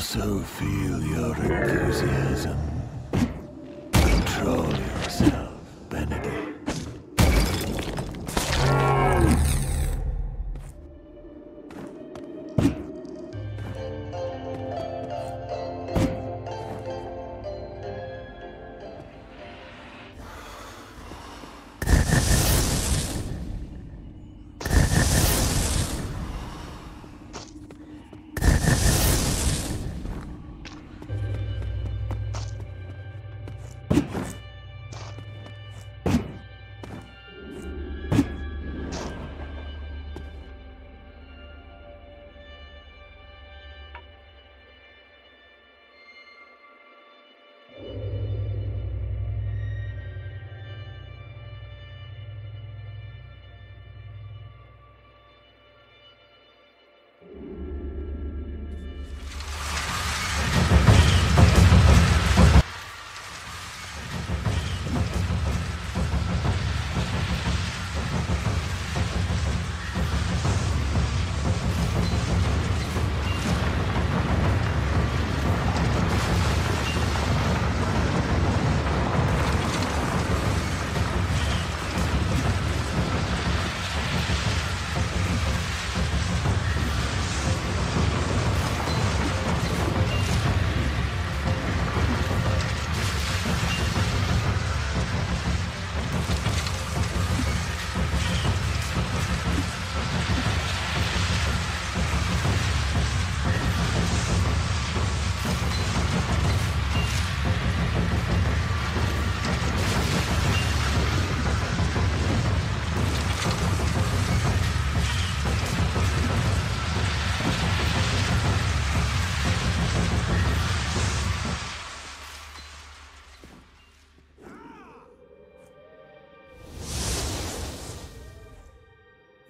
also feel your enthusiasm.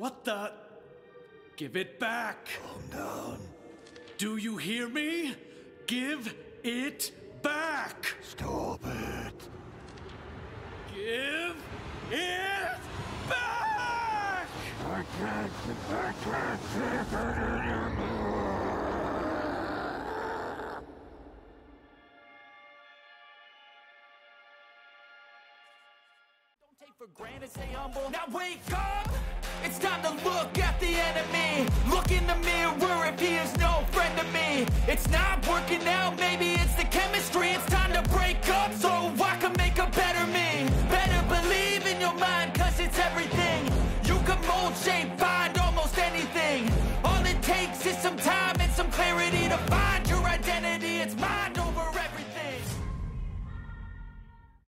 What the? Give it back! Calm down. Do you hear me? Give it back! Stop it. Give it back! I can't. I can't take for granted, stay humble. Now wake up! It's time to look at the enemy. Look in the mirror if he is no friend to me. It's not working out, maybe it's the chemistry. It's time to break up so I can make a better me. Better believe in your mind, cause it's everything. You can mold, shape,